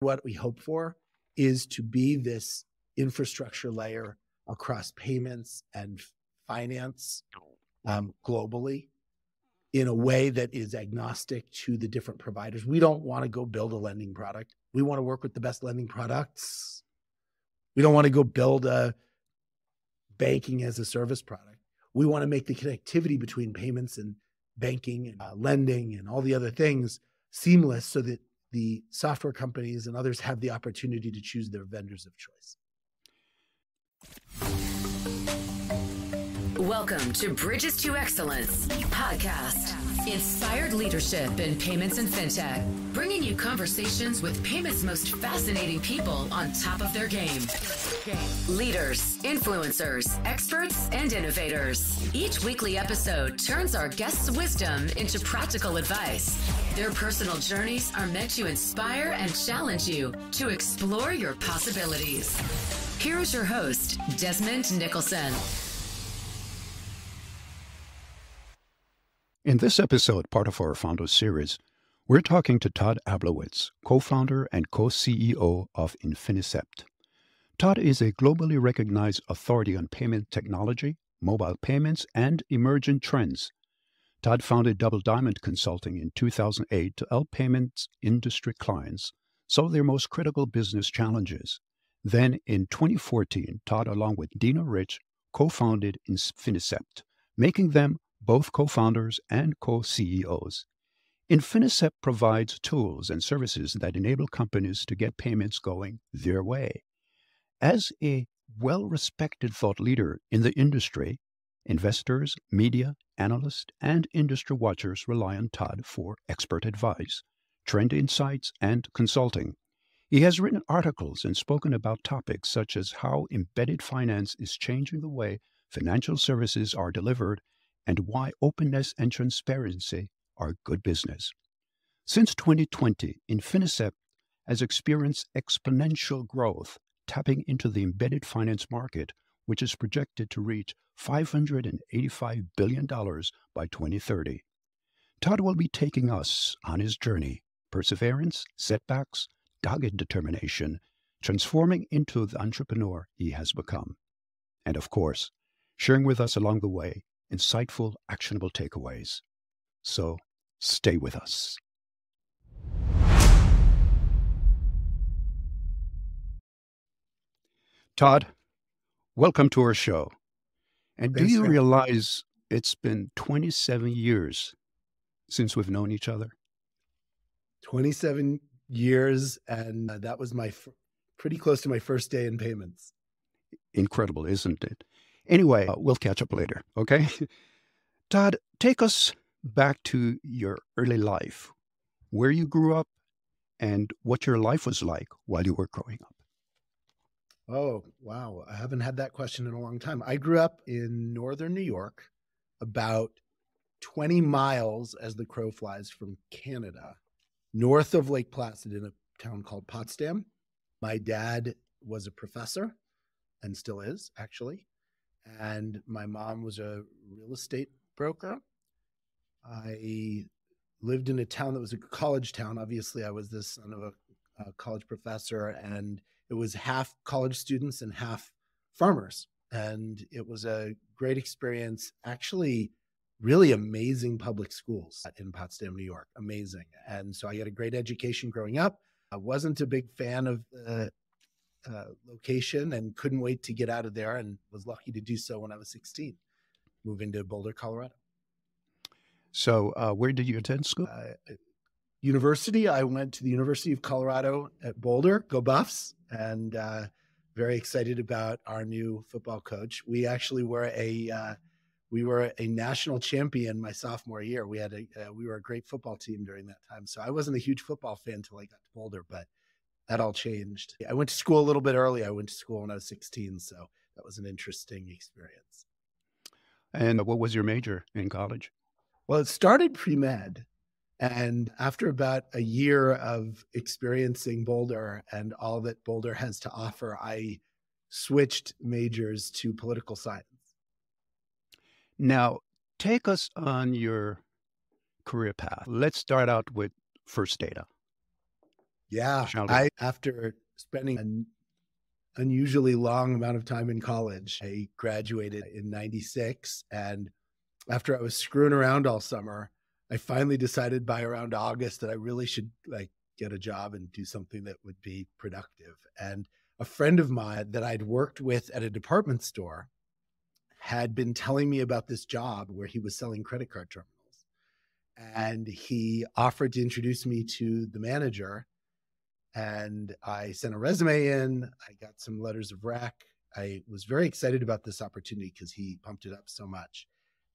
What we hope for is to be this infrastructure layer across payments and finance um, globally in a way that is agnostic to the different providers. We don't want to go build a lending product. We want to work with the best lending products. We don't want to go build a banking as a service product. We want to make the connectivity between payments and banking and uh, lending and all the other things seamless so that the software companies and others have the opportunity to choose their vendors of choice. Welcome to Bridges to Excellence podcast. Inspired leadership in payments and fintech, you conversations with payments' most fascinating people on top of their game. Leaders, influencers, experts, and innovators. Each weekly episode turns our guests' wisdom into practical advice. Their personal journeys are meant to inspire and challenge you to explore your possibilities. Here's your host, Desmond Nicholson. In this episode, part of our Founders series, we're talking to Todd Ablowitz, co founder and co CEO of Infinicept. Todd is a globally recognized authority on payment technology, mobile payments, and emerging trends. Todd founded Double Diamond Consulting in 2008 to help payments industry clients solve their most critical business challenges. Then in 2014, Todd, along with Deana Rich, co founded Infinicept, making them both co founders and co CEOs. Infinicept provides tools and services that enable companies to get payments going their way. As a well respected thought leader in the industry, investors, media, analysts, and industry watchers rely on Todd for expert advice, trend insights, and consulting. He has written articles and spoken about topics such as how embedded finance is changing the way financial services are delivered and why openness and transparency are good business. Since 2020, Infinicept has experienced exponential growth, tapping into the embedded finance market, which is projected to reach $585 billion by 2030. Todd will be taking us on his journey perseverance, setbacks, dogged determination, transforming into the entrepreneur he has become. And of course, sharing with us along the way insightful, actionable takeaways. So stay with us. Todd, welcome to our show. And Thanks, do you realize it's been 27 years since we've known each other? 27 years. And uh, that was my f- pretty close to my first day in payments. Incredible, isn't it? Anyway, uh, we'll catch up later, okay? Todd, take us back to your early life, where you grew up, and what your life was like while you were growing up. Oh, wow. I haven't had that question in a long time. I grew up in northern New York, about 20 miles as the crow flies from Canada, north of Lake Placid in a town called Potsdam. My dad was a professor and still is, actually and my mom was a real estate broker. I lived in a town that was a college town. Obviously, I was the son of a, a college professor, and it was half college students and half farmers. And it was a great experience. Actually, really amazing public schools in Potsdam, New York. Amazing. And so I got a great education growing up. I wasn't a big fan of the uh, location and couldn't wait to get out of there and was lucky to do so when I was 16, moving to Boulder, Colorado. So, uh, where did you attend school? Uh, university. I went to the University of Colorado at Boulder, go Buffs, and uh, very excited about our new football coach. We actually were a uh, we were a national champion my sophomore year. We had a uh, we were a great football team during that time. So I wasn't a huge football fan until I got to Boulder, but that all changed. I went to school a little bit early. I went to school when I was 16, so that was an interesting experience. And what was your major in college? Well, it started pre med. And after about a year of experiencing Boulder and all that Boulder has to offer, I switched majors to political science. Now, take us on your career path. Let's start out with First Data. Yeah. I, after spending an unusually long amount of time in college, I graduated in 96. And after I was screwing around all summer, I finally decided by around August that I really should like get a job and do something that would be productive. And a friend of mine that I'd worked with at a department store had been telling me about this job where he was selling credit card terminals. And he offered to introduce me to the manager. And I sent a resume in, I got some letters of rec. I was very excited about this opportunity because he pumped it up so much.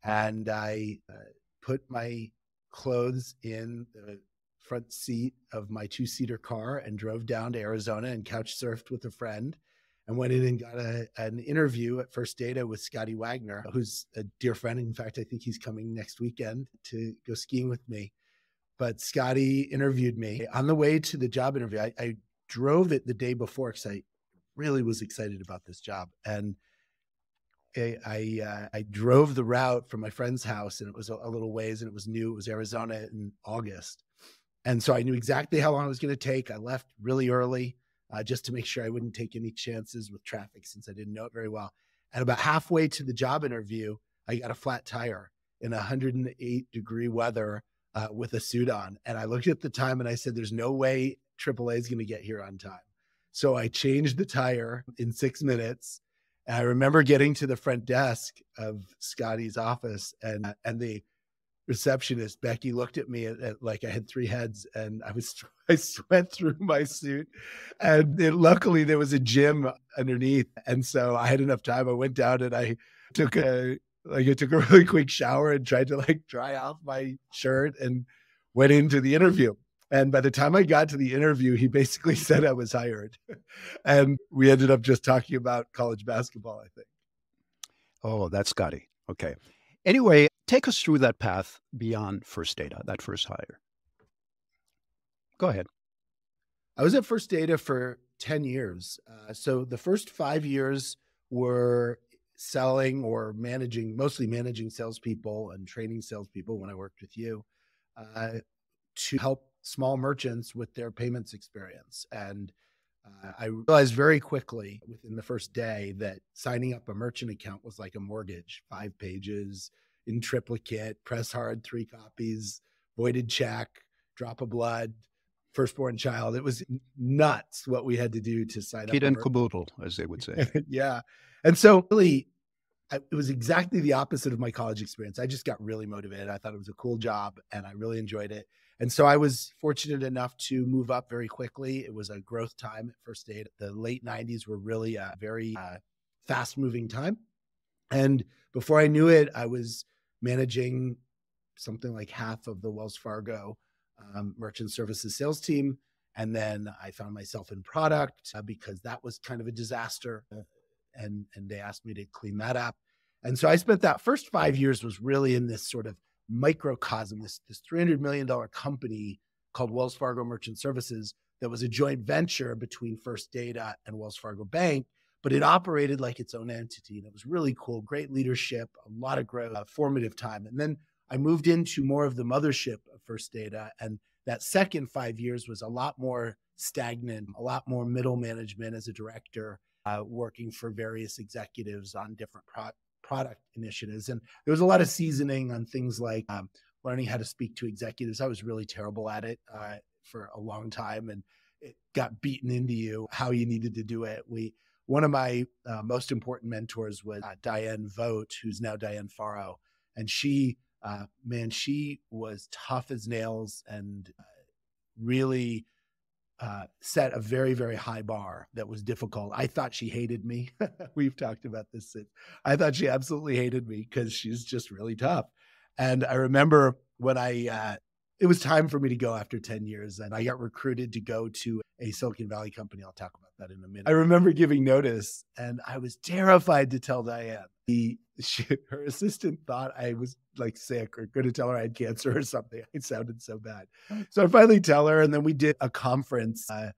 And I uh, put my clothes in the front seat of my two seater car and drove down to Arizona and couch surfed with a friend and went in and got a, an interview at First Data with Scotty Wagner, who's a dear friend. In fact, I think he's coming next weekend to go skiing with me. But Scotty interviewed me on the way to the job interview. I, I drove it the day before because I really was excited about this job. And I I, uh, I, drove the route from my friend's house, and it was a, a, little ways, and it was new. It was Arizona in August, and so I knew exactly how long it was going to take. I left really early uh, just to make sure I wouldn't take any chances with traffic since I didn't know it very well. And about halfway to the job interview, I got a flat tire in 108 degree weather uh, with a suit on, and I looked at the time and I said, "There's no way AAA is going to get here on time." So I changed the tire in six minutes and I remember getting to the front desk of Scotty's office, and and the receptionist Becky looked at me at, at, like I had three heads, and I was I sweat through my suit, and it, luckily there was a gym underneath, and so I had enough time. I went down and I took a like I took a really quick shower and tried to like dry off my shirt and went into the interview. And by the time I got to the interview, he basically said I was hired. and we ended up just talking about college basketball, I think. Oh, that's Scotty. Okay. Anyway, take us through that path beyond First Data, that first hire. Go ahead. I was at First Data for 10 years. Uh, so the first five years were selling or managing, mostly managing salespeople and training salespeople when I worked with you uh, to help small merchants with their payments experience. And uh, I realized very quickly within the first day that signing up a merchant account was like a mortgage five pages in triplicate, press hard, three copies, voided check, drop of blood, firstborn child. It was nuts what we had to do to sign Kid up. Kid and caboodle, as they would say. yeah. And so, really, it was exactly the opposite of my college experience. I just got really motivated. I thought it was a cool job and I really enjoyed it. And so I was fortunate enough to move up very quickly. It was a growth time at First Data. The late 90s were really a very uh, fast moving time. And before I knew it, I was managing something like half of the Wells Fargo um, merchant services sales team. And then I found myself in product uh, because that was kind of a disaster. Uh, and, and they asked me to clean that up. And so I spent that first five years was really in this sort of microcosm, this, this $300 million company called Wells Fargo Merchant Services that was a joint venture between First Data and Wells Fargo Bank, but it operated like its own entity. And it was really cool, great leadership, a lot of growth, a formative time. And then I moved into more of the mothership of First Data. And that second five years was a lot more stagnant, a lot more middle management as a director, uh, working for various executives on different pro- product initiatives. And there was a lot of seasoning on things like um, learning how to speak to executives. I was really terrible at it uh, for a long time, and it got beaten into you how you needed to do it. We one of my uh, most important mentors was uh, Diane Vogt, who's now Diane Faro, and she, uh, man, she was tough as nails and uh, really uh, set a very very high bar that was difficult. I thought she hated me. We've talked about this since. I thought she absolutely hated me because she's just really tough. And I remember when I uh, it was time for me to go after 10 years and I got recruited to go to a Silicon Valley company. I'll talk about that in a minute. I remember giving notice and I was terrified to tell Diane. The she, her assistant thought I was like sick or going to tell her I had cancer or something. It sounded so bad. So I finally tell her and then we did a conference uh,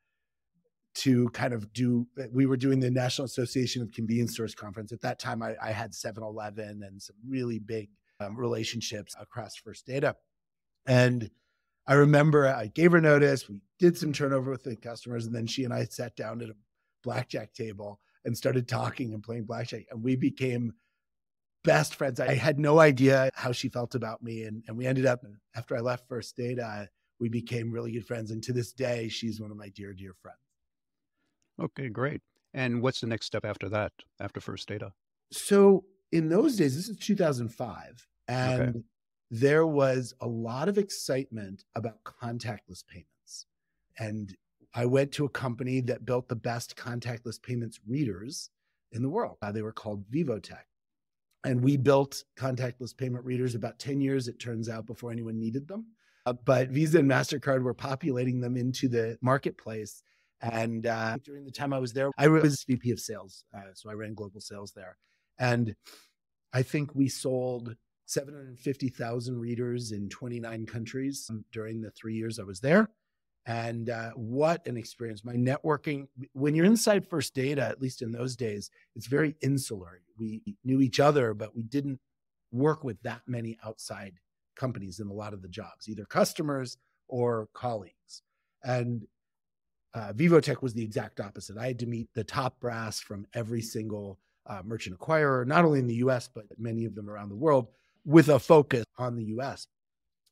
to kind of do we were doing the National Association of Convenience Stores conference. At that time I, I had 7-Eleven and some really big um, relationships across First Data. And I remember I gave her notice. We did some turnover with the customers, and then she and I sat down at a blackjack table and started talking and playing blackjack, and we became best friends. I had no idea how she felt about me, and and we ended up after I left First Data, we became really good friends, and to this day, she's one of my dear dear friends. Okay, great. And what's the next step after that? After First Data? So in those days, this is 2005, and okay. there was a lot of excitement about contactless payments. And I went to a company that built the best contactless payments readers in the world. Uh, they were called Vivotech. And we built contactless payment readers about 10 years, it turns out, before anyone needed them. Uh, but Visa and MasterCard were populating them into the marketplace. And uh, during the time I was there, I was VP of sales. Uh, so I ran global sales there. And I think we sold 750,000 readers in 29 countries during the three years I was there. And uh, what an experience. My networking, when you're inside First Data, at least in those days, it's very insular. We knew each other, but we didn't work with that many outside companies in a lot of the jobs, either customers or colleagues. And uh, Vivotech was the exact opposite. I had to meet the top brass from every single uh, merchant acquirer, not only in the US, but many of them around the world, with a focus on the US.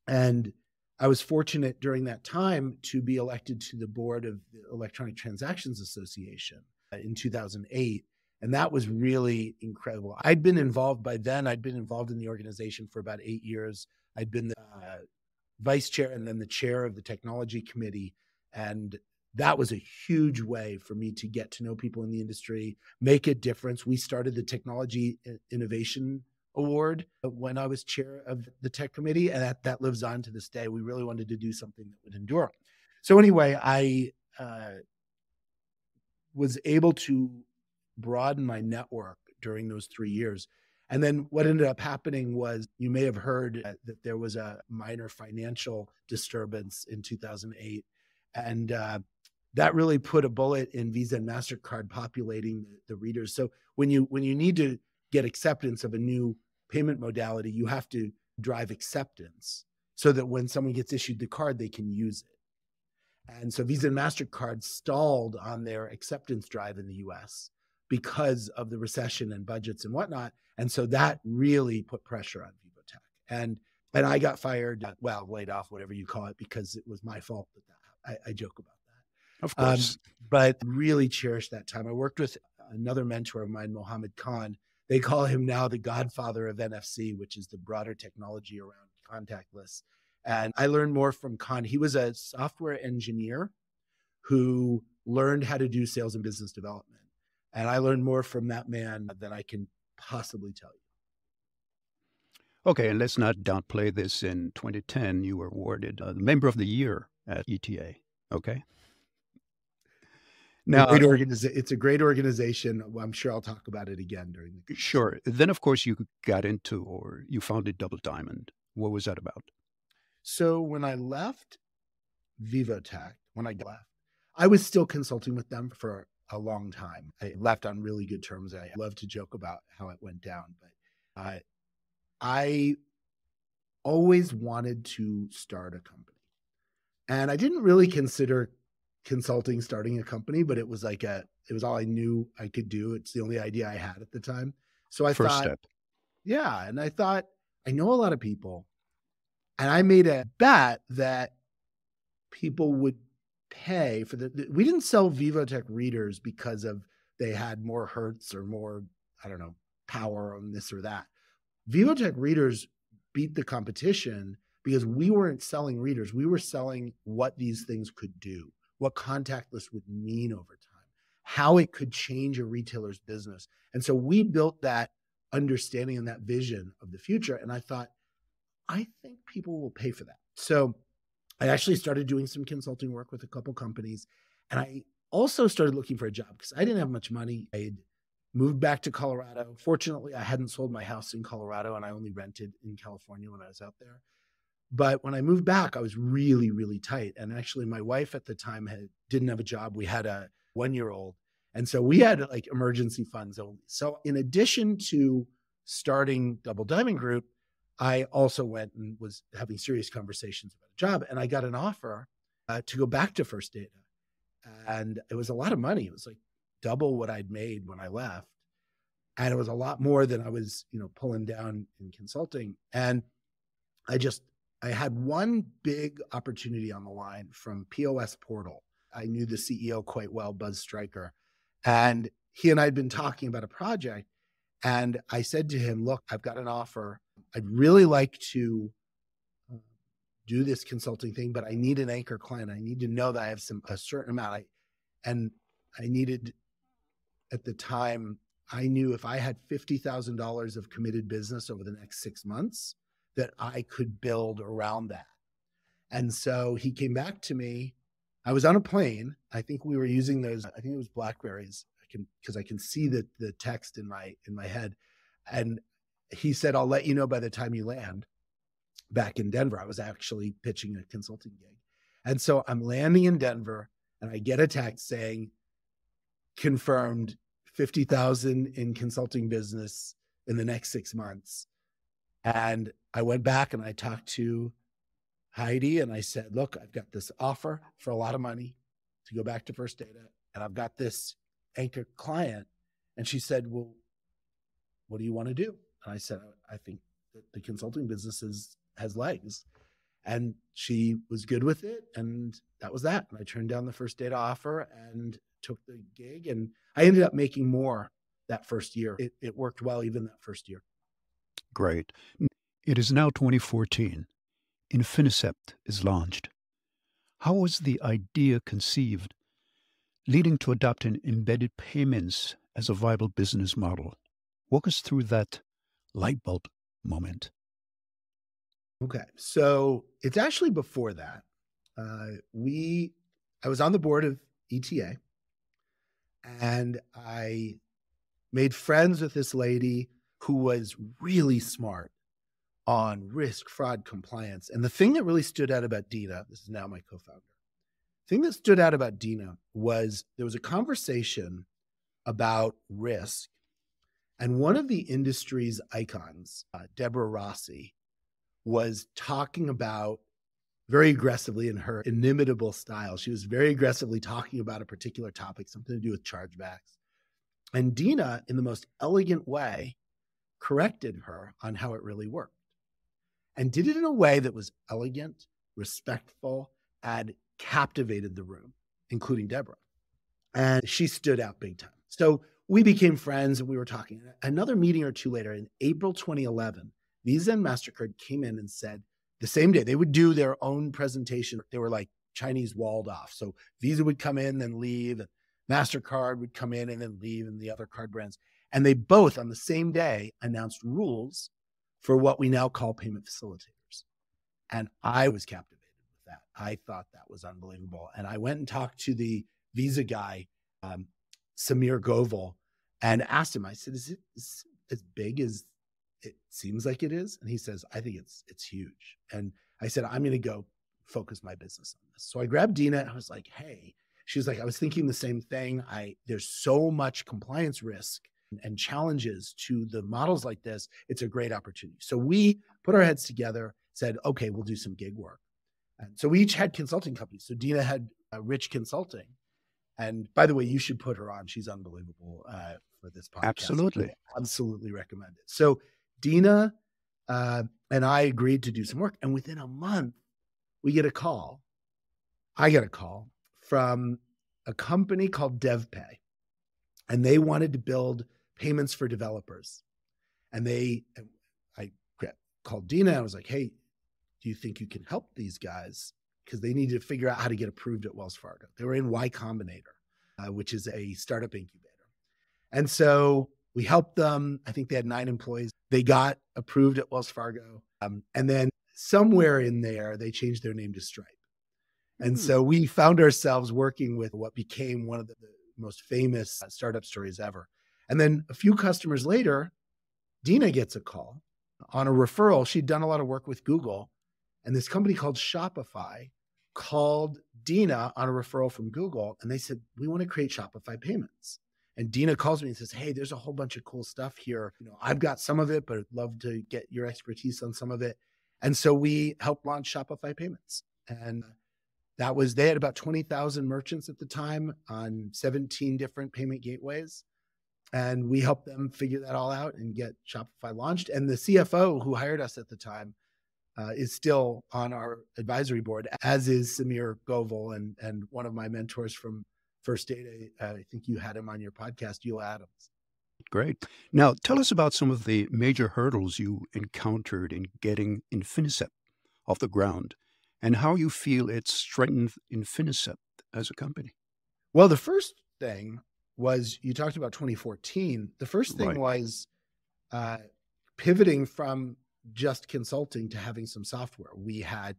And I was fortunate during that time to be elected to the board of the Electronic Transactions Association uh, in 2008. And that was really incredible. I'd been involved by then, I'd been involved in the organization for about eight years. I'd been the uh, vice chair and then the chair of the technology committee. And that was a huge way for me to get to know people in the industry, make a difference. We started the Technology Innovation Award when I was chair of the tech committee, and that, that lives on to this day. We really wanted to do something that would endure. So, anyway, I uh, was able to broaden my network during those three years. And then what ended up happening was you may have heard that there was a minor financial disturbance in 2008. And uh, that really put a bullet in Visa and Mastercard populating the, the, readers. So when you when you need to get acceptance of a new payment modality, you have to drive acceptance so that when someone gets issued the card, they can use it. And so Visa and Mastercard stalled on their acceptance drive in the U.S. because of the recession and budgets and whatnot. And so that really put pressure on Vivotech. And and I got fired, well, laid off, whatever you call it, because it was my fault that, that I, I joke about that. of um, course. Um, but really cherished that time. I worked with another mentor of mine, Mohammed Khan. They call him now the godfather of NFC, which is the broader technology around contactless. And I learned more from Khan. He was a software engineer who learned how to do sales and business development. And I learned more from that man than I can possibly tell you. Okay, and let's not downplay this. In 2010, you were awarded uh, the Member of the Year at ETA. Okay. Now, great organiza- it's a great organization. I'm sure I'll talk about it again during the. Sure. Then, of course, you got into or you founded Double Diamond. What was that about? So when I left Vivotech, when I left, I was still consulting with them for a long time. I left on really good terms. I love to joke about how it went down, but uh, I always wanted to start a company. And I didn't really consider consulting, starting a company, but it was like a, it was all I knew I could do. It's the only idea I had at the time. So I First thought, step. yeah. And I thought, I know a lot of people. And I made a bet that people would pay for the, we didn't sell Vivotech readers because of they had more hertz or more, I don't know, power on this or that. Vivotech readers beat the competition because we weren't selling readers. We were selling what these things could do what contactless would mean over time, how it could change a retailer's business. And so we built that understanding and that vision of the future. And I thought, I think people will pay for that. So I actually started doing some consulting work with a couple companies. And I also started looking for a job because I didn't have much money. I had moved back to Colorado. Fortunately, I hadn't sold my house in Colorado and I only rented in California when I was out there. But when I moved back, I was really, really tight. And actually, my wife at the time had didn't have a job. We had a one year old. And so we had like emergency funds only. So in addition to starting Double Diamond Group, I also went and was having serious conversations about a job, and I got an offer uh, to go back to First Data, and it was a lot of money. It was like double what I'd made when I left, and it was a lot more than I was, you know, pulling down in consulting. And I just I had one big opportunity on the line from POS Portal. I knew the CEO quite well, Buzz Stryker, and he and I had been talking about a project. And I said to him, Look, I've got an offer. I'd really like to uh, do this consulting thing, but I need an anchor client. I need to know that I have some a certain amount. I, and I needed at the time, I knew if I had $50,000 of committed business over the next six months, that I could build around that. And so he came back to me. I was on a plane. I think we were using those, I think it was Blackberries. I can because I can see the the text in my in my head. And he said, I'll let you know by the time you land back in Denver. I was actually pitching a consulting gig. And so I'm landing in Denver and I get a text saying, confirmed 50,000 in consulting business in the next six months. And I went back and I talked to Heidi and I said, Look, I've got this offer for a lot of money to go back to First Data, and I've got this anchor client. And she said, Well, what do you want to do? And I said, I think the consulting business is, has legs. And she was good with it. And that was that. And I turned down the First Data offer and took the gig. And I ended up making more that first year. It, it worked well even that first year. Great. It is now 2014. Infinicept is launched. How was the idea conceived, leading to adopting embedded payments as a viable business model? Walk us through that light bulb moment. Okay, so it's actually before that. Uh, we, I was on the board of ETA, and I made friends with this lady who was really smart on risk, fraud, compliance. And the thing that really stood out about Deana, this is now my co-founder. The thing that stood out about Deana was there was a conversation about risk and one of the industry's icons, uh, Deborah Rossi, was talking about very aggressively in her inimitable style. She was very aggressively talking about a particular topic, something to do with chargebacks. And Deana, in the most elegant way, corrected her on how it really worked and did it in a way that was elegant, respectful, and captivated the room, including Deborah. And she stood out big time. So we became friends and we were talking. Another meeting or two later, in April 2011, Visa and MasterCard came in and said the same day they would do their own presentation. They were like Chinese walled off. So Visa would come in, then leave, and MasterCard would come in and then leave, and the other card brands. And they both on the same day announced rules for what we now call payment facilitators. And I was captivated with that. I thought that was unbelievable. And I went and talked to the Visa guy um, Samir Govil and asked him, I said, is it is as big as it seems like it is? And he says, I think it's it's huge. And I said, I'm gonna go focus my business on this. So I grabbed Deana and I was like, hey, she was like, I was thinking the same thing. I there's so much compliance risk and challenges to the models like this. It's a great opportunity. So we put our heads together, said, okay, we'll do some gig work. And so we each had consulting companies. So Deana had uh, Rich Consulting, and by the way, you should put her on. She's unbelievable uh, for this podcast. Absolutely. Absolutely recommend it. So Deana uh, and I agreed to do some work. And within a month, we get a call. I get a call from a company called DevPay. And they wanted to build payments for developers. And they, I called Deana. I was like, hey, do you think you can help these guys? because they needed to figure out how to get approved at Wells Fargo. They were in Y Combinator, uh, which is a startup incubator. And so we helped them. I think they had nine employees. They got approved at Wells Fargo. Um, and then somewhere in there, they changed their name to Stripe. And mm. so we found ourselves working with what became one of the, the most famous startup stories ever. And then a few customers later, Deana gets a call on a referral. She'd done a lot of work with Google. And this company called Shopify called Deana on a referral from Google and they said, We want to create Shopify payments. And Deana calls me and says, Hey, there's a whole bunch of cool stuff here. You know, I've got some of it, but I'd love to get your expertise on some of it. And so we helped launch Shopify Payments. And that was, they had about 20,000 merchants at the time on 17 different payment gateways. And we helped them figure that all out and get Shopify launched. And the CFO who hired us at the time uh, is still on our advisory board, as is Samir Govil and, and one of my mentors from First Data. Uh, I think you had him on your podcast, Eula Adams. Great. Now, tell us about some of the major hurdles you encountered in getting Infinicept off the ground and how you feel it's strengthened Infinicept as a company. Well, the first thing was you talked about 2014. The first thing right. was uh, pivoting from just consulting to having some software. We had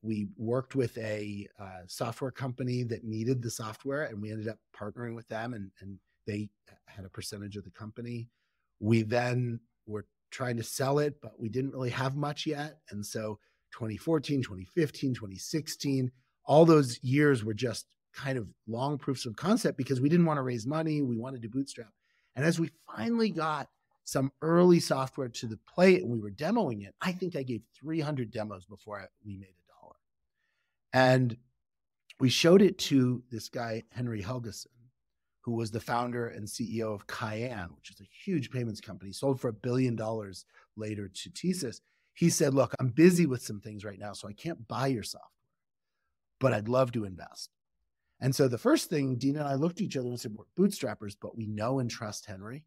we worked with a uh, software company that needed the software, and we ended up partnering with them, and and they had a percentage of the company. We then were trying to sell it, but we didn't really have much yet, and so 2014, 2015, 2016, all those years were just kind of long proofs of concept because we didn't want to raise money. We wanted to bootstrap. And as we finally got some early software to the plate and we were demoing it, I think I gave 300 demos before I, we made a dollar. And we showed it to this guy, Henry Helgeson, who was the founder and CEO of Cayan, which is a huge payments company, sold for a billion dollars later to TSYS. He said, Look, I'm busy with some things right now, so I can't buy your software, but I'd love to invest. And so the first thing, Deana and I looked at each other and said, We're bootstrappers, but we know and trust Henry.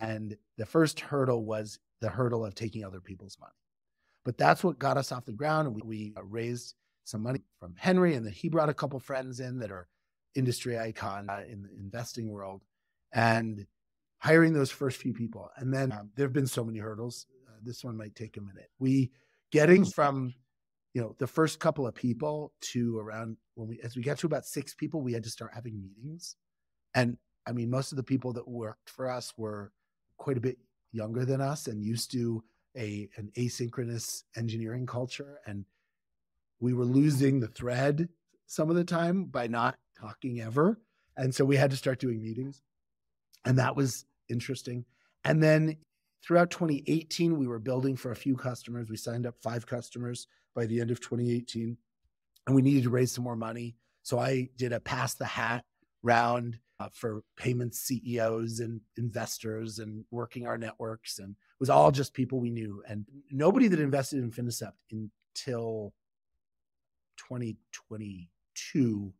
And the first hurdle was the hurdle of taking other people's money. But that's what got us off the ground. And we, we uh, raised some money from Henry, and then he brought a couple friends in that are industry icon uh, in the investing world and hiring those first few people. And then um, there have been so many hurdles. This one might take a minute. We getting from you know the first couple of people to around when we as we got to about six people we had to start having meetings. And i mean most of the people that worked for us were quite a bit younger than us and used to a an asynchronous engineering culture. And we were losing the thread some of the time by not talking ever. And so we had to start doing meetings. And that was interesting. And then throughout 2018 we were building for a few customers we signed up five customers by the end of 2018 and we needed to raise some more money so i did a pass the hat round uh, for payments CEOs and investors and working our networks. And it was all just people we knew. And nobody that invested in Infinicept until 2022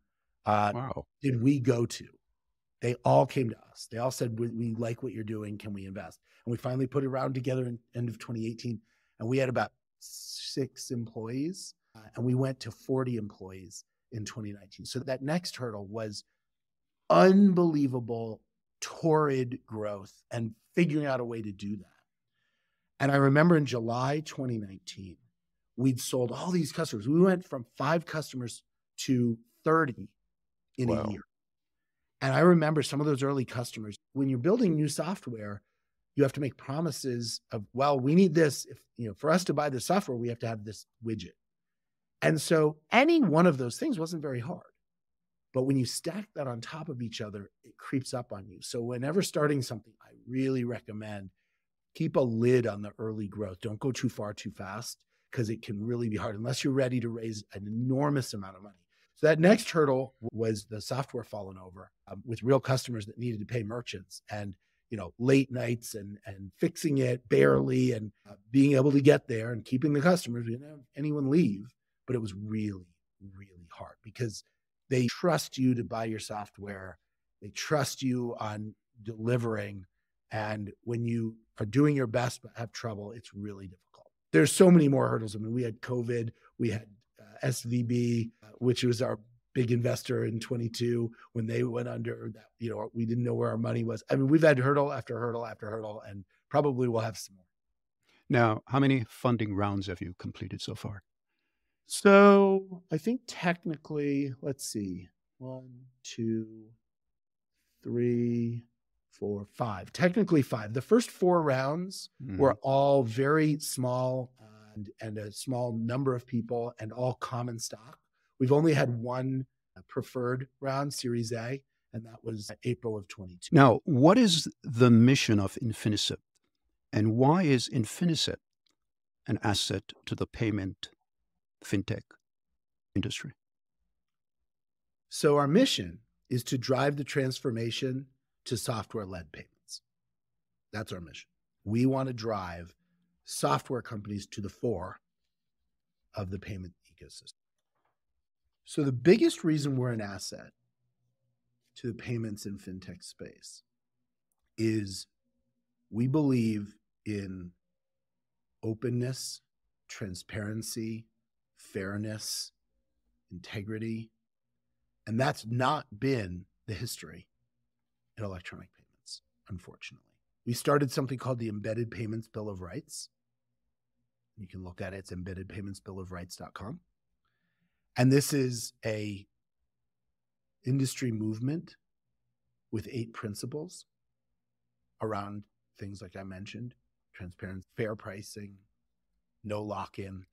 uh, wow. did we go to. They all came to us. They all said, we, we like what you're doing. Can we invest? And we finally put it around together in end of 2018. And we had about six employees. Uh, and we went to 40 employees in 2019. So that next hurdle was unbelievable, torrid growth and figuring out a way to do that. And I remember in July 2019, we'd sold all these customers. We went from five customers to 30 in wow. a year. And I remember some of those early customers, when you're building new software, you have to make promises of, well, we need this. If, you know, for us to buy the software, we have to have this widget. And so any one of those things wasn't very hard. But when you stack that on top of each other, it creeps up on you. So whenever starting something, I really recommend keep a lid on the early growth. Don't go too far too fast because it can really be hard unless you're ready to raise an enormous amount of money. So that next hurdle was the software falling over um, with real customers that needed to pay merchants and you know late nights and and fixing it barely and uh, being able to get there and keeping the customers. We didn't have anyone leave, but it was really really hard because they trust you to buy your software. They trust you on delivering. And when you are doing your best but have trouble, it's really difficult. There's so many more hurdles. I mean, we had COVID, we had SVB, uh, which was our big investor in 22 when they went under that you know we didn't know where our money was i mean we've had hurdle after hurdle after hurdle and probably we'll have some more now how many funding rounds have you completed so far so I think technically, let's see, one, two, three, four, five. Technically five. The first four rounds mm. were all very small and, and a small number of people and all common stock. We've only had one uh, preferred round, Series A, And that was April of 22. Now, what is the mission of Infinicept? And why is Infinicept an asset to the payment fintech industry? So, our mission is to drive the transformation to software led payments. That's our mission. We want to drive software companies to the fore of the payment ecosystem. So, the biggest reason we're an asset to the payments and fintech space is we believe in openness, transparency, fairness, integrity. And that's not been the history in electronic payments, unfortunately. We started something called the Embedded Payments Bill of Rights. You can look at it, it's embeddedpaymentsbillofrights.com. And this is a industry movement with eight principles around things like I mentioned transparency, fair pricing, no lock in.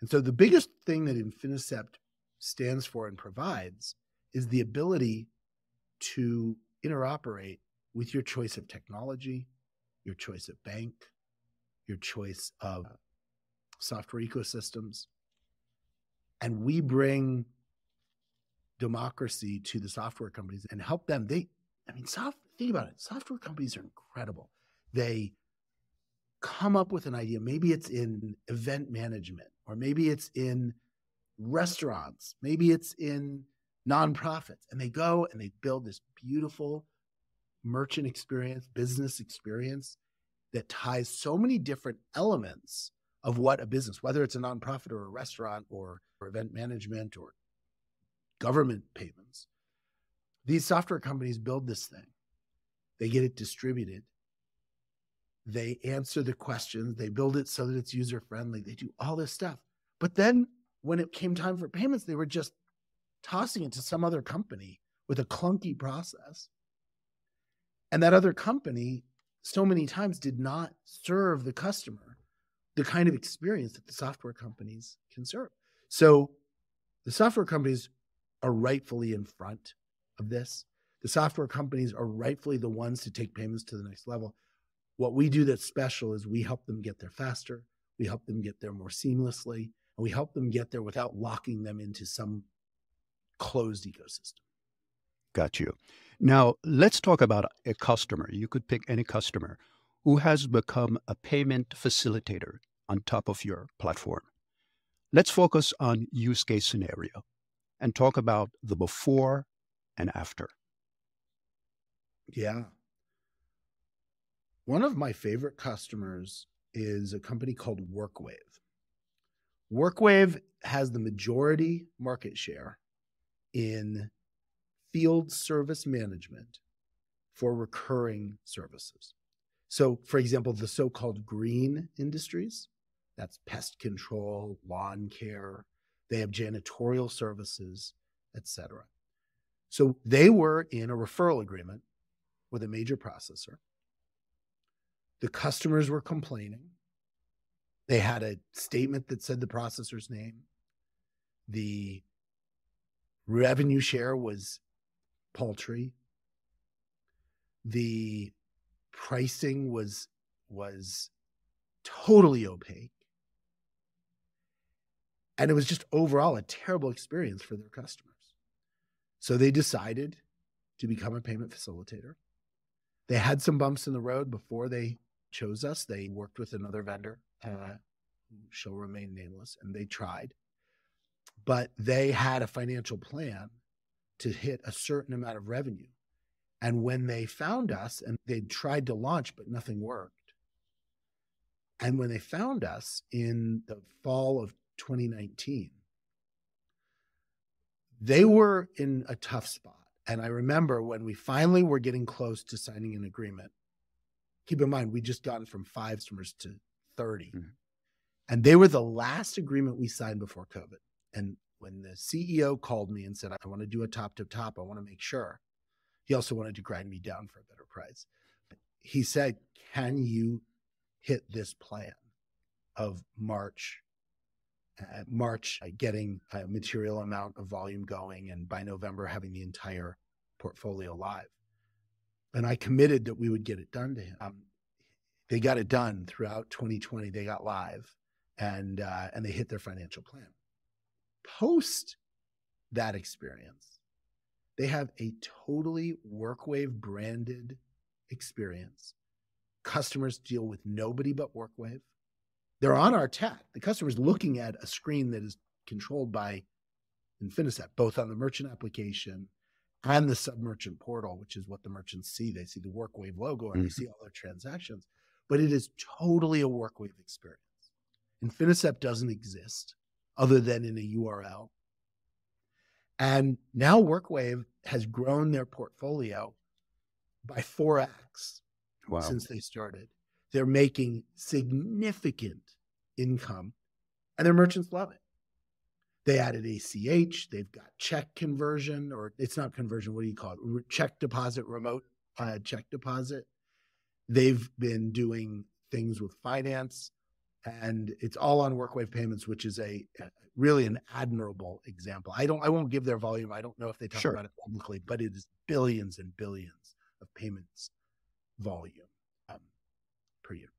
And so the biggest thing that Infinicept stands for and provides is the ability to interoperate with your choice of technology, your choice of bank, your choice of uh. software ecosystems. And we bring democracy to the software companies and help them. They, I mean, soft, think about it. Software companies are incredible. They come up with an idea. Maybe it's in event management, or maybe it's in restaurants, maybe it's in nonprofits, and they go and they build this beautiful merchant experience, business experience that ties so many different elements of what a business, whether it's a nonprofit or a restaurant or, or event management or government payments. These software companies build this thing, they get it distributed, they answer the questions, they build it so that it's user friendly, they do all this stuff. But then when it came time for payments, they were just tossing it to some other company with a clunky process. And that other company, so many times, did not serve the customer the kind of experience that the software companies can serve. So the software companies are rightfully in front of this. The software companies are rightfully the ones to take payments to the next level. What we do that's special is we help them get there faster, we help them get there more seamlessly, and we help them get there without locking them into some closed ecosystem. Got you. Now, let's talk about a customer. You could pick any customer who has become a payment facilitator on top of your platform. Let's focus on use case scenario and talk about the before and after. Yeah. One of my favorite customers is a company called WorkWave. WorkWave has the majority market share in field service management for recurring services. So, for example, the so called green industries that's pest control, lawn care, they have janitorial services, etc. So they were in a referral agreement with a major processor. The customers were complaining. They had a statement that said the processor's name. The revenue share was paltry. The pricing was was totally opaque. And it was just overall a terrible experience for their customers. So they decided to become a payment facilitator. They had some bumps in the road before they chose us. They worked with another vendor, uh, shall remain nameless, and they tried. But they had a financial plan to hit a certain amount of revenue. And when they found us and they tried to launch, but nothing worked. And when they found us in the fall of 2019, they were in a tough spot. And I remember when we finally were getting close to signing an agreement, keep in mind, we just gotten from five customers to 30. Mm-hmm. And they were the last agreement we signed before COVID. And when the CEO called me and said, I want to do a top to top, I want to make sure. He also wanted to grind me down for a better price. He said, Can you hit this plan of March? Uh, March uh, getting a material amount of volume going, and by November having the entire portfolio live. And I committed that we would get it done to him. Um, they got it done throughout 2020. They got live and uh, and they hit their financial plan. Post that experience, they have a totally WorkWave branded experience. Customers deal with nobody but WorkWave. They're on our tech. The customer's looking at a screen that is controlled by Infinicept, both on the merchant application and the sub-merchant portal, which is what the merchants see. They see the WorkWave logo and mm-hmm. they see all their transactions, but it is totally a WorkWave experience. Infinicept doesn't exist other than in a URL. And now WorkWave has grown their portfolio by 4x wow. since they started. They're making significant income and their merchants love it. They added ACH. They've got check conversion, or it's not conversion. What do you call it? Check deposit, remote uh, check deposit. They've been doing things with finance, and it's all on WorkWave Payments, which is a really an admirable example. I don't, I won't give their volume. I don't know if they talk sure. about it publicly, but it is billions and billions of payments volume um, per year.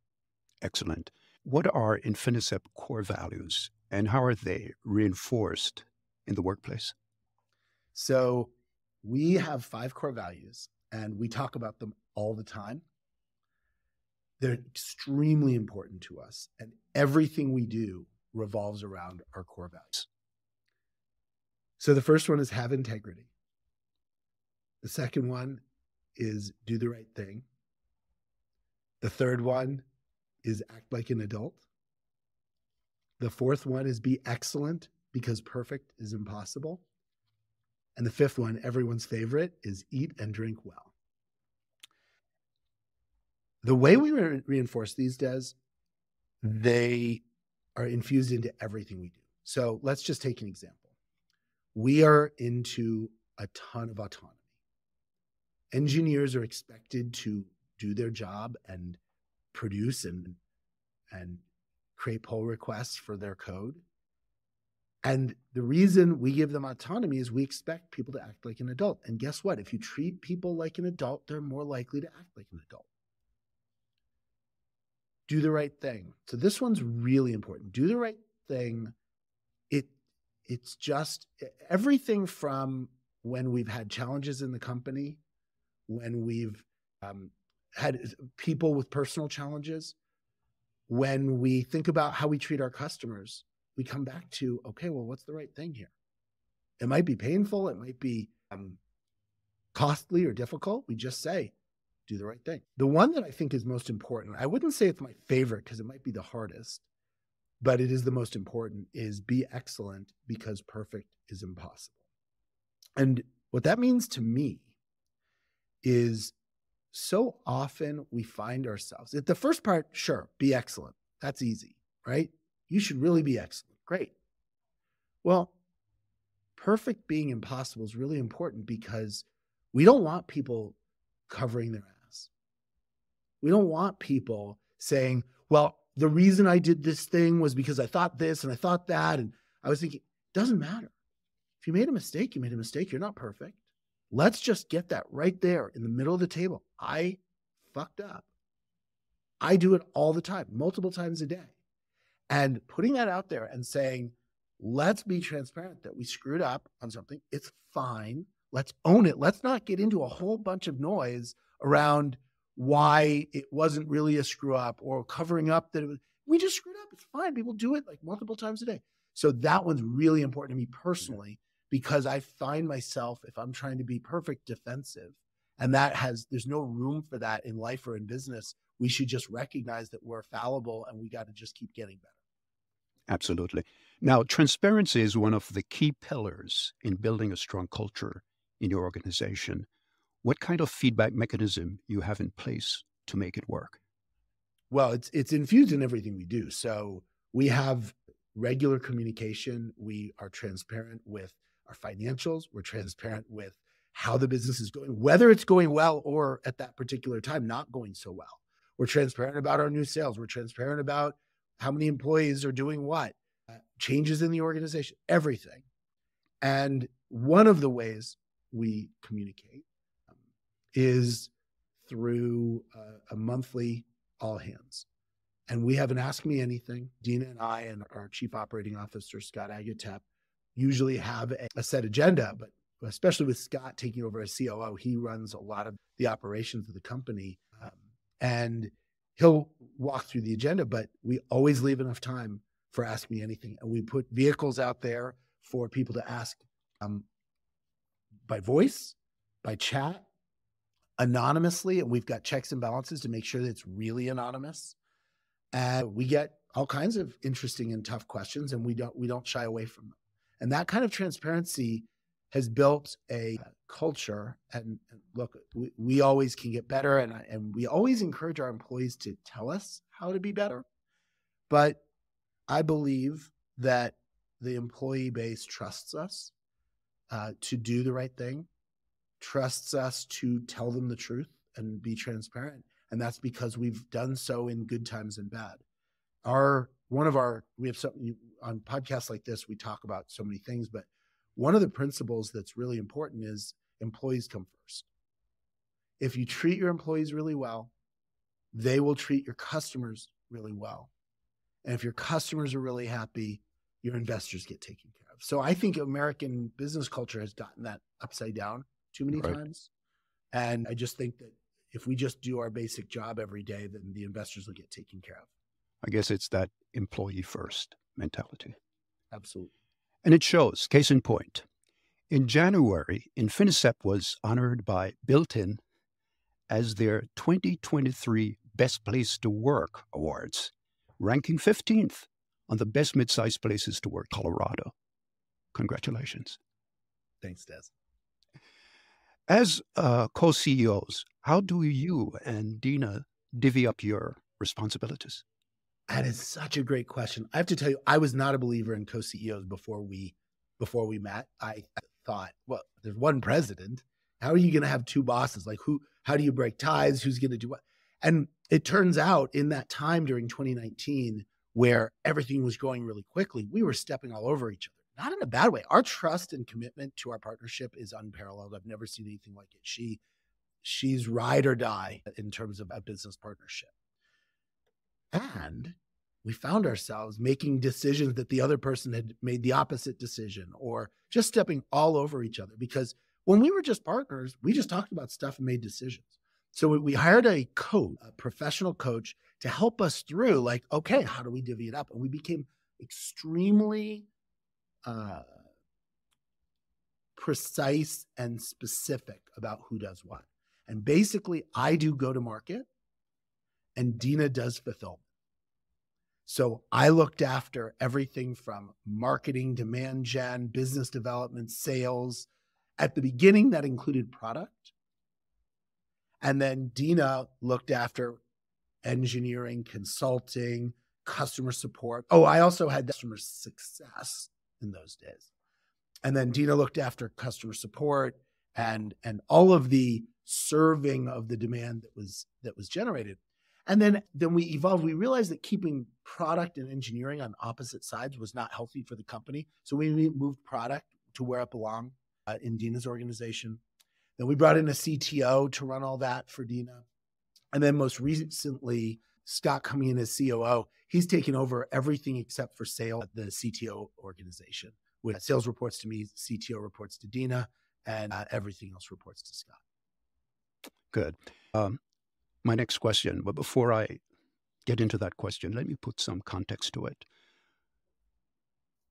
Excellent. What are Infinicept core values and how are they reinforced in the workplace? So we have five core values and we talk about them all the time. They're extremely important to us, and everything we do revolves around our core values. So the first one is have integrity. The second one is do the right thing. The third one is act like an adult. The fourth one is be excellent because perfect is impossible. And the fifth one, everyone's favorite, is eat and drink well. The way we re- reinforce these, Des, they are infused into everything we do. So let's just take an example. We are into a ton of autonomy. Engineers are expected to do their job and produce and and create pull requests for their code. And the reason we give them autonomy is we expect people to act like an adult. And guess what? If you treat people like an adult, they're more likely to act like an adult. Do the right thing. So this one's really important. Do the right thing. It it's just everything from when we've had challenges in the company, when we've um, had people with personal challenges, when we think about how we treat our customers, we come back to, okay, well, what's the right thing here? It might be painful, it might be um, costly or difficult. We just say, do the right thing. The one that I think is most important, I wouldn't say it's my favorite because it might be the hardest, but it is the most important, is be excellent because perfect is impossible. And what that means to me is so often we find ourselves at the first part, sure, be excellent. That's easy, right? You should really be excellent. Great. Well, perfect being impossible is really important because we don't want people covering their ass. We don't want people saying, well, the reason I did this thing was because I thought this and I thought that. And I was thinking, doesn't matter. If you made a mistake, you made a mistake. You're not perfect. Let's just get that right there in the middle of the table. I fucked up. I do it all the time, multiple times a day. And putting that out there and saying, let's be transparent that we screwed up on something. It's fine. Let's own it. Let's not get into a whole bunch of noise around why it wasn't really a screw up or covering up that it was. We just screwed up. It's fine. People do it like multiple times a day. So that one's really important to me personally because I find myself, if I'm trying to be perfect, defensive. And that has, there's no room for that in life or in business. We should just recognize that we're fallible and we got to just keep getting better. Absolutely. Now, transparency is one of the key pillars in building a strong culture in your organization. What kind of feedback mechanism you have in place to make it work? Well, it's it's infused in everything we do. So we have regular communication. We are transparent with our financials. We're transparent with how the business is going, whether it's going well or at that particular time not going so well. We're transparent about our new sales. We're transparent about how many employees are doing what, uh, changes in the organization, everything. And one of the ways we communicate is through a, a monthly all hands. And we have an Ask Me Anything. Deana and I and our Chief Operating Officer, Scott Agatep, usually have a, a set agenda, but especially with Scott taking over as COO, he runs a lot of the operations of the company. Um, and he'll walk through the agenda, but we always leave enough time for Ask Me Anything. And we put vehicles out there for people to ask um, by voice, by chat, anonymously. And we've got checks and balances to make sure that it's really anonymous. And we get all kinds of interesting and tough questions, and we don't we don't shy away from them. And that kind of transparency has built a culture. And, look, we, we always can get better, and and we always encourage our employees to tell us how to be better. But I believe that the employee base trusts us uh, to do the right thing, trusts us to tell them the truth and be transparent. And that's because we've done so in good times and bad. Our one of our we have something on podcasts like this we talk about so many things, but one of the principles that's really important is employees come first. If you treat your employees really well, they will treat your customers really well. And if your customers are really happy, your investors get taken care of. So I think American business culture has gotten that upside down too many right. times. And I just think that if we just do our basic job every day, then the investors will get taken care of. I guess it's that employee first mentality. Absolutely. And it shows, case in point. In January, Infinicept was honored by Built In as their 2023 Best Place to Work Awards, ranking 15th on the best mid-sized places to work, Colorado. Congratulations. Thanks, Des. As uh, co CEOs, how do you and Deana divvy up your responsibilities? That is such a great question. I have to tell you, I was not a believer in co CEOs before we before we met. I thought, well, there's one president. How are you going to have two bosses? Like who? How do you break ties? Who's going to do what? And it turns out in that time during 2019, where everything was going really quickly, we were stepping all over each other. Not in a bad way. Our trust and commitment to our partnership is unparalleled. I've never seen anything like it. She she's ride or die in terms of a business partnership. And we found ourselves making decisions that the other person had made the opposite decision or just stepping all over each other because when we were just partners, we just talked about stuff and made decisions. So we hired a coach, a professional coach to help us through like, okay, how do we divvy it up? And we became extremely uh, precise and specific about who does what. And basically, I do go to market and Deana does fulfillment. So I looked after everything from marketing, demand gen, business development, sales. At the beginning, that included product. And then Deana looked after engineering, consulting, customer support. Oh, I also had customer success in those days. And then Deana looked after customer support and and all of the serving of the demand that was that was generated. And then then we evolved. We realized that keeping product and engineering on opposite sides was not healthy for the company. So we moved product to where it belonged uh, in Deana's organization. Then we brought in a CTO to run all that for Dina. And then most recently, Scott coming in as COO, he's taken over everything except for sales at the CTO organization. With sales reports to me, CTO reports to Deana, and uh, everything else reports to Scott. Good. Um, my next question, but before I get into that question, let me put some context to it.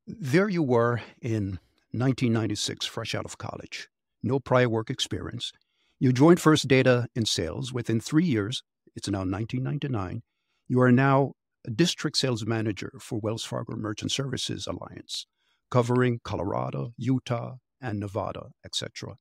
There you were in 1996, fresh out of college no prior work experience. You joined First Data in sales. Within three years, it's now 1999, you are now a district sales manager for Wells Fargo Merchant Services Alliance, covering Colorado, Utah, and Nevada, etc.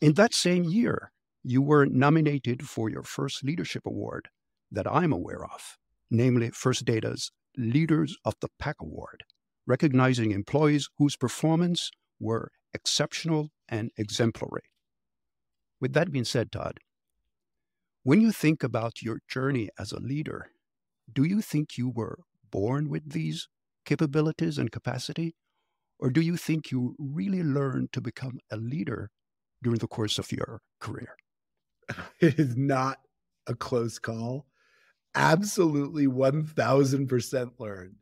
In that same year, you were nominated for your first leadership award that I'm aware of, namely First Data's Leaders of the Pack Award, recognizing employees whose performance were exceptional and exemplary. With that being said, Todd, when you think about your journey as a leader, do you think you were born with these capabilities and capacity? Or do you think you really learned to become a leader during the course of your career? it is not a close call. Absolutely 1000% learned.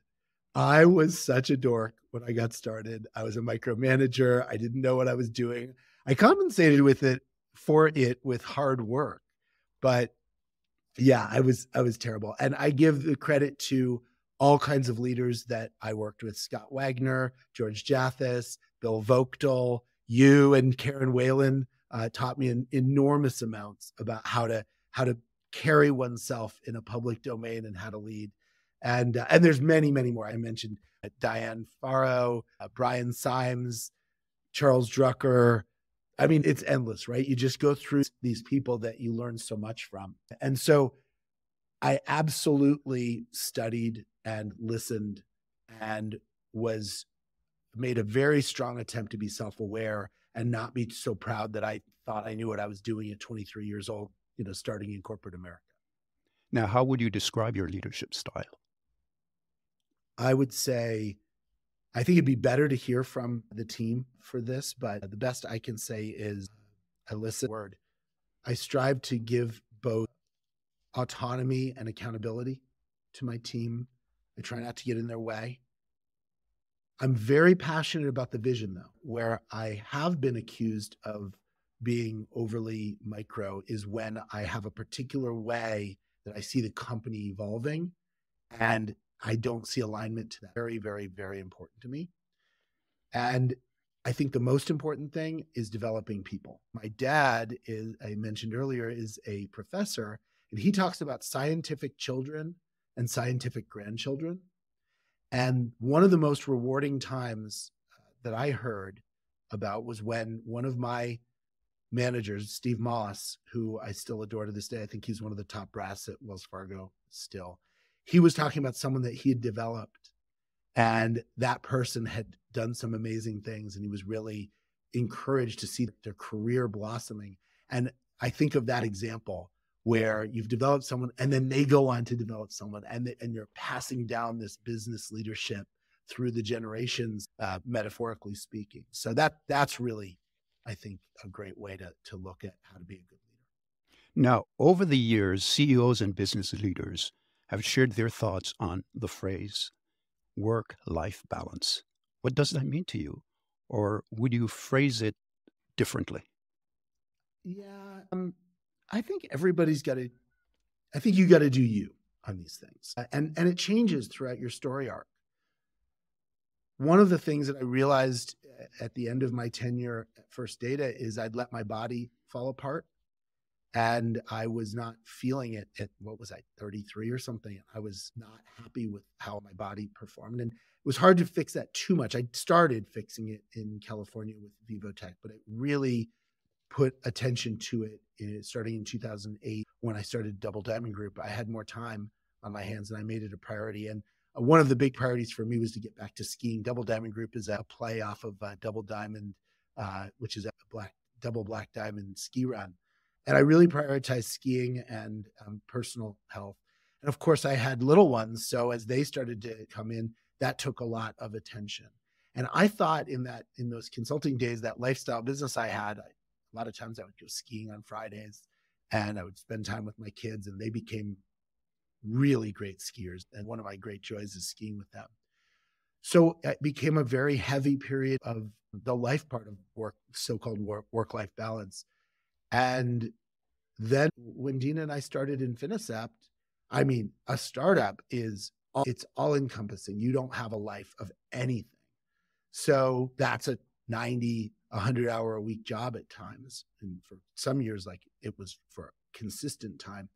I was such a dork when I got started. I was a micromanager. I didn't know what I was doing. I compensated with it for it with hard work. But yeah, I was I was terrible. And I give the credit to all kinds of leaders that I worked with Scott Wagner, George Jathis, Bill Voigtl, you and Karen Whalen uh, taught me in enormous amounts about how to how to carry oneself in a public domain and how to lead. And uh, and there's many many more. I mentioned uh, Diane Faro, uh, Brian Symes, Charles Drucker. I mean, it's endless, right? You just go through these people that you learn so much from. And so I absolutely studied and listened and was made a very strong attempt to be self-aware and not be so proud that I thought I knew what I was doing at 23 years old, you know, starting in corporate America. Now, how would you describe your leadership style? I would say I think it'd be better to hear from the team for this, but the best I can say is I listen word. I strive to give both autonomy and accountability to my team. I try not to get in their way. I'm very passionate about the vision, though, where I have been accused of being overly micro is when I have a particular way that I see the company evolving and I don't see alignment to that. Very, very, very important to me. And I think the most important thing is developing people. My dad is, I mentioned earlier, is a professor, and he talks about scientific children and scientific grandchildren. And one of the most rewarding times uh, that I heard about was when one of my managers, Steve Moss, who I still adore to this day, I think he's one of the top brass at Wells Fargo still. He was talking about someone that he had developed, and that person had done some amazing things, and he was really encouraged to see their career blossoming. And I think of that example where you've developed someone and then they go on to develop someone and, and you're passing down this business leadership through the generations uh, metaphorically speaking so that that's really i think a great way to, to look at how to be a good leader now over the years ceos and business leaders have shared their thoughts on the phrase work life balance what does that mean to you or would you phrase it differently yeah um, I think everybody's got to, I think you got to do you on these things. And, and it changes throughout your story arc. One of the things that I realized at the end of my tenure at First Data is I'd let my body fall apart and I was not feeling it at what was I 33 or something. I was not happy with how my body performed, and it was hard to fix that too much. I started fixing it in California with Vivotech, but it really put attention to it in, starting in 2008 when I started Double Diamond Group. I had more time on my hands and I made it a priority. And uh, one of the big priorities for me was to get back to skiing. Double Diamond Group is a play off of uh, Double Diamond, uh, which is a black double black diamond ski run. And I really prioritized skiing and um, personal health. And of course, I had little ones. So as they started to come in, that took a lot of attention. And I thought in that in those consulting days, that lifestyle business I had, a lot of times I would go skiing on Fridays and I would spend time with my kids, and they became really great skiers. And one of my great joys is skiing with them. So it became a very heavy period of the life part of work, so called work life balance. And then when Deana and I started Infinicept, I mean, a startup is it's all encompassing. You don't have a life of anything. So that's a 90 a hundred hour a week job at times. And for some years, like it was for consistent time.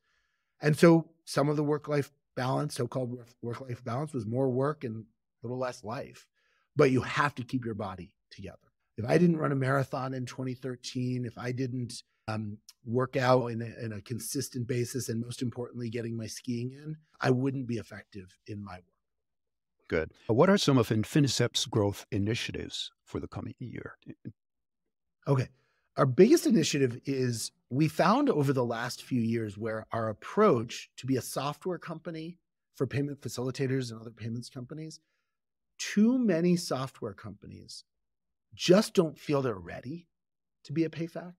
And so some of the work life balance, so called work life balance, was more work and a little less life. But you have to keep your body together. If I didn't run a marathon in 2013, if I didn't um, work out in a, in a consistent basis, and most importantly, getting my skiing in, I wouldn't be effective in my work. Good. What are some of Infinicept's growth initiatives for the coming year? Okay. Our biggest initiative is we found over the last few years where our approach to be a software company for payment facilitators and other payments companies, too many software companies just don't feel they're ready to be a PayFac.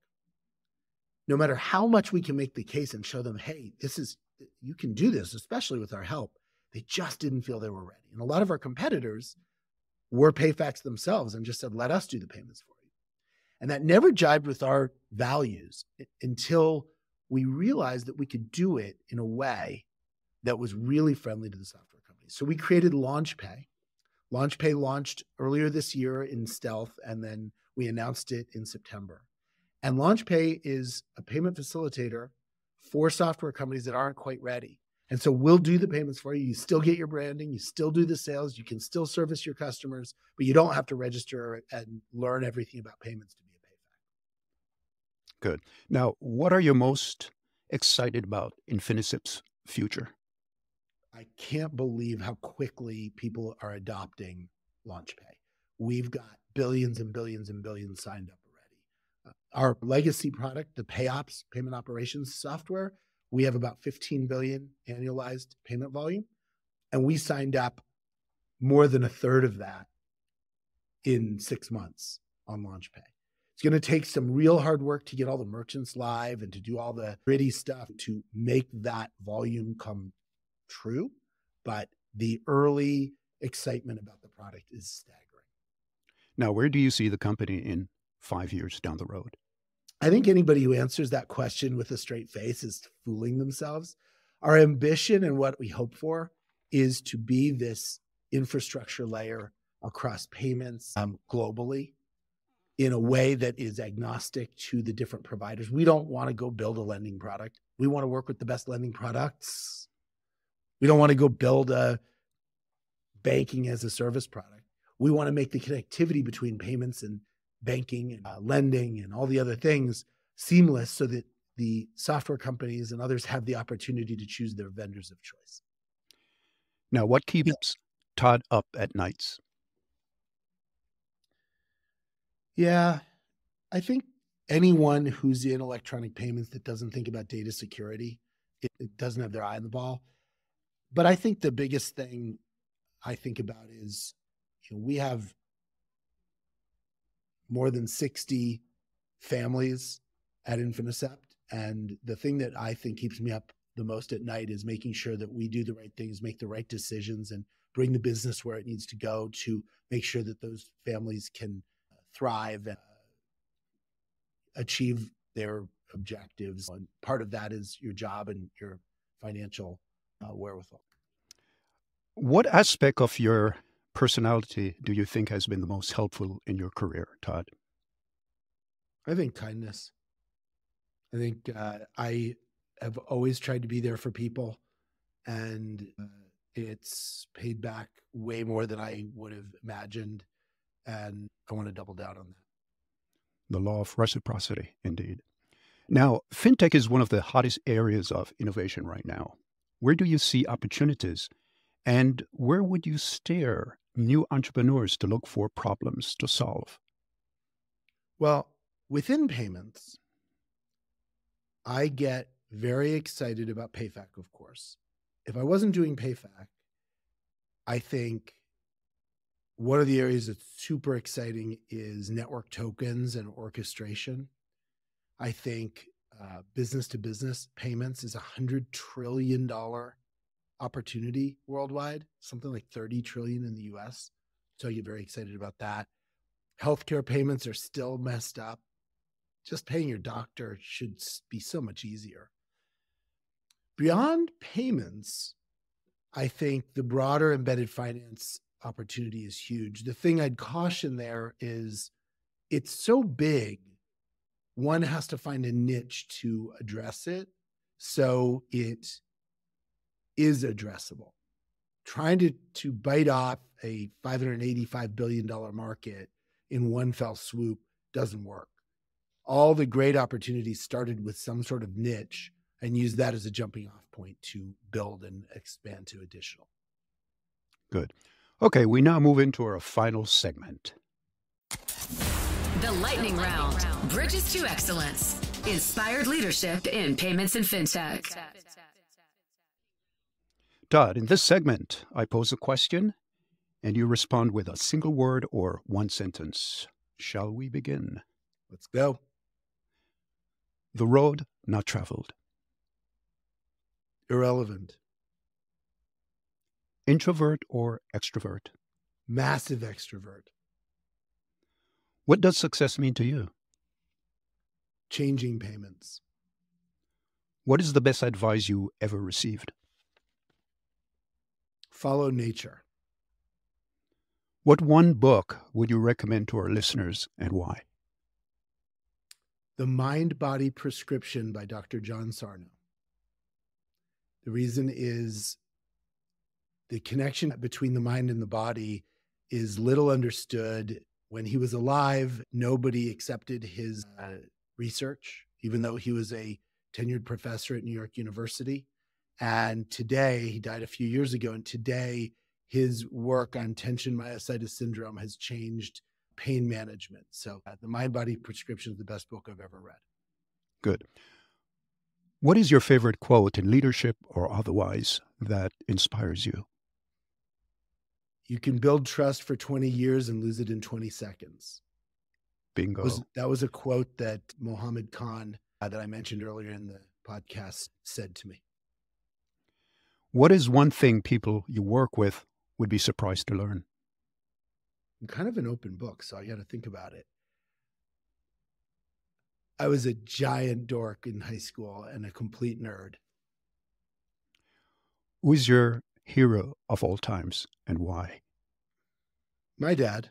no matter how much we can make the case and show them, hey, this is, you can do this, especially with our help, they just didn't feel they were ready. And a lot of our competitors were PayFacs themselves and just said, let us do the payments for you. And that never jibed with our values until we realized that we could do it in a way that was really friendly to the software companies. So we created LaunchPay. LaunchPay launched earlier this year in stealth, and then we announced it in September. And LaunchPay is a payment facilitator for software companies that aren't quite ready. And so we'll do the payments for you. You still get your branding, you still do the sales, you can still service your customers, but you don't have to register and learn everything about payments to be a PayFac. Good. Now, what are you most excited about Infinicept's future? I can't believe how quickly people are adopting LaunchPay. We've got billions and billions and billions signed up already. Uh, our legacy product, the PayOps payment operations software, we have about 15 billion annualized payment volume. And we signed up more than a third of that in six months on LaunchPay. It's going to take some real hard work to get all the merchants live and to do all the gritty stuff to make that volume come true. But the early excitement about the product is staggering. Now, where do you see the company in five years down the road? I think anybody who answers that question with a straight face is fooling themselves. Our ambition and what we hope for is to be this infrastructure layer across payments um, globally in a way that is agnostic to the different providers. We don't want to go build a lending product. We want to work with the best lending products. We don't want to go build a banking as a service product. We want to make the connectivity between payments and banking and uh, lending and all the other things seamless so that the software companies and others have the opportunity to choose their vendors of choice. Now, what keeps Todd up at nights? Yeah, I think anyone who's in electronic payments that doesn't think about data security, it, it doesn't have their eye on the ball. But I think the biggest thing I think about is you know, we have more than 60 families at Infinicept. And the thing that I think keeps me up the most at night is making sure that we do the right things, make the right decisions, and bring the business where it needs to go to make sure that those families can uh, thrive and uh, achieve their objectives. And part of that is your job and your financial uh, wherewithal. What aspect of your personality do you think has been the most helpful in your career, Todd? I think kindness. I think uh, I have always tried to be there for people, and uh, it's paid back way more than I would have imagined. And I want to double down on that. The law of reciprocity, indeed. Now, fintech is one of the hottest areas of innovation right now. Where do you see opportunities? And where would you steer new entrepreneurs to look for problems to solve? Well, within payments, I get very excited about PayFac, of course. If I wasn't doing PayFac, I think one of the areas that's super exciting is network tokens and orchestration. I think Uh, business to business payments is a hundred trillion dollar opportunity worldwide, something like 30 trillion in the US. So I get very excited about that. Healthcare payments are still messed up. Just paying your doctor should be so much easier. Beyond payments, I think the broader embedded finance opportunity is huge. The thing I'd caution there is it's so big, one has to find a niche to address it. So it is addressable. Trying to, to bite off a $585 billion market in one fell swoop doesn't work. All the great opportunities started with some sort of niche and use that as a jumping off point to build and expand to additional. Good. Okay, we now move into our final segment. The lightning round Bridges to Excellence. Inspired leadership in payments and fintech. Todd, in this segment, I pose a question and you respond with a single word or one sentence. Shall we begin? Let's go. The road not traveled. Irrelevant. Introvert or extrovert? Massive extrovert. What does success mean to you? Changing payments. What is the best advice you ever received? Follow nature. What one book would you recommend to our listeners and why? The Mind Body Prescription by Dr. John Sarno. The reason is the connection between the mind and the body is little understood. When he was alive, nobody accepted his uh, research, even though he was a tenured professor at New York University. And today, he died a few years ago, and today his work on tension myositis syndrome has changed pain management. So, uh, the Mind Body Prescription is the best book I've ever read. Good. What is your favorite quote in leadership or otherwise that inspires you? You can build trust for 20 years and lose it in 20 seconds. Bingo. Was, that was a quote that Mohammed Khan, uh, that I mentioned earlier in the podcast, said to me. What is one thing people you work with would be surprised to learn? I'm kind of an open book, so I got to think about it. I was a giant dork in high school and a complete nerd. Who is your hero of all times and why? My dad.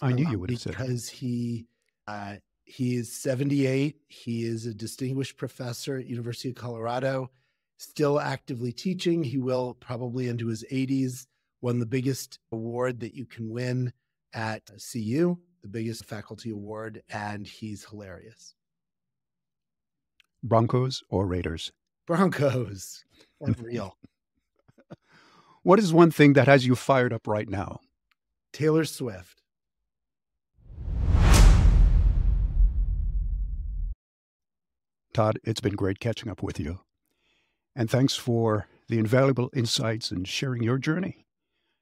I knew you would have said because he uh, he is 78. He is a distinguished professor at University of Colorado, still actively teaching. He will probably into his 80s. Won the biggest award that you can win at CU, the biggest faculty award, and he's hilarious. Broncos or Raiders? Broncos. Unreal. what is one thing that has you fired up right now? Taylor Swift. Todd, it's been great catching up with you. And thanks for the invaluable insights and sharing your journey.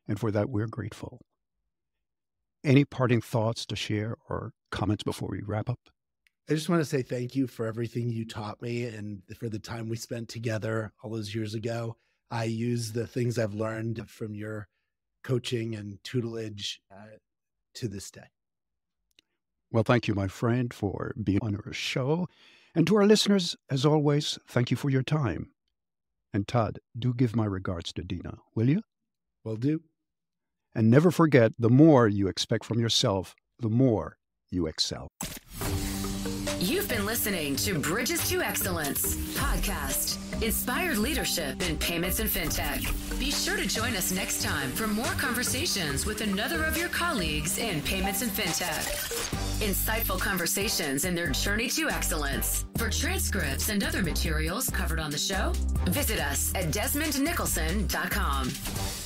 And for that, we're grateful. Any parting thoughts to share or comments before we wrap up? I just want to say thank you for everything you taught me and for the time we spent together all those years ago. I use the things I've learned from your coaching and tutelage uh, to this day. Well, thank you, my friend, for being on our show. And to our listeners, as always, thank you for your time. And Todd, do give my regards to Deana, will you? Will do. And never forget the more you expect from yourself, the more you excel. You've been listening to Bridges to Excellence podcast. Inspired leadership in payments and fintech. Be sure to join us next time for more conversations with another of your colleagues in payments and fintech. Insightful conversations in their journey to excellence. For transcripts and other materials covered on the show, visit us at desmondnicholson.com.